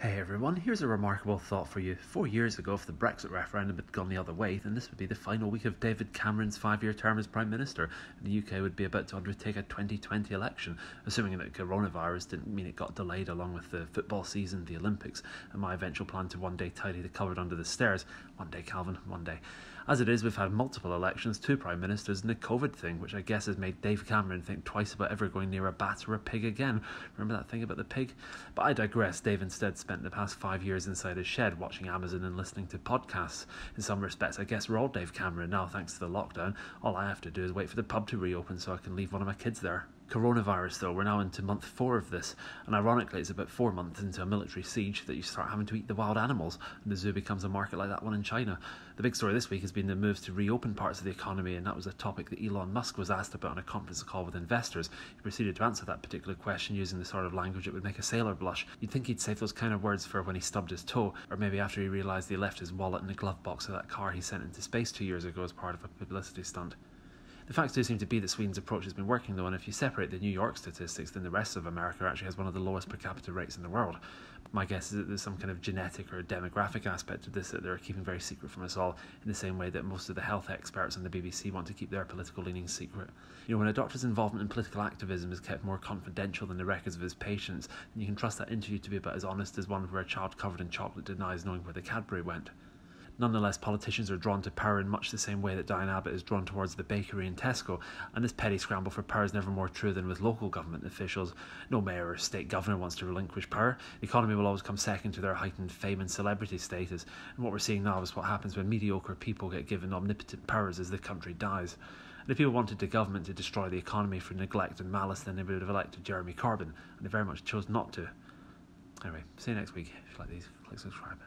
Hey everyone, here's a remarkable thought for you. Four years ago, if the Brexit referendum had gone the other way, then this would be the final week of David Cameron's five year term as Prime Minister, and the UK would be about to undertake a 2020 election, assuming that coronavirus didn't mean it got delayed along with the football season, the Olympics, and my eventual plan to one day tidy the cupboard under the stairs. One day, Calvin, one day. As it is, we've had multiple elections, two prime ministers, and the COVID thing, which I guess has made Dave Cameron think twice about ever going near a bat or a pig again. Remember that thing about the pig? But I digress. Dave instead spent the past five years inside his shed watching Amazon and listening to podcasts. In some respects, I guess we're all Dave Cameron now, thanks to the lockdown. All I have to do is wait for the pub to reopen so I can leave one of my kids there. Coronavirus, though, we're now into month four of this, and ironically, it's about four months into a military siege that you start having to eat the wild animals, and the zoo becomes a market like that one in China. The big story this week has been the moves to reopen parts of the economy, and that was a topic that Elon Musk was asked about on a conference call with investors. He proceeded to answer that particular question using the sort of language that would make a sailor blush. You'd think he'd save those kind of words for when he stubbed his toe, or maybe after he realised he left his wallet in the glove box of that car he sent into space two years ago as part of a publicity stunt. The facts do seem to be that Sweden's approach has been working, though, and if you separate the New York statistics, then the rest of America actually has one of the lowest per capita rates in the world. My guess is that there's some kind of genetic or demographic aspect of this that they're keeping very secret from us all, in the same way that most of the health experts on the BBC want to keep their political leanings secret. You know, when a doctor's involvement in political activism is kept more confidential than the records of his patients, then you can trust that interview to be about as honest as one where a child covered in chocolate denies knowing where the Cadbury went. Nonetheless, politicians are drawn to power in much the same way that Diane Abbott is drawn towards the bakery in Tesco, and this petty scramble for power is never more true than with local government officials. No mayor or state governor wants to relinquish power. The economy will always come second to their heightened fame and celebrity status, and what we're seeing now is what happens when mediocre people get given omnipotent powers as the country dies. And if people wanted the government to destroy the economy for neglect and malice, then they would have elected Jeremy Corbyn, and they very much chose not to. Anyway, see you next week. If you like these, click subscribe.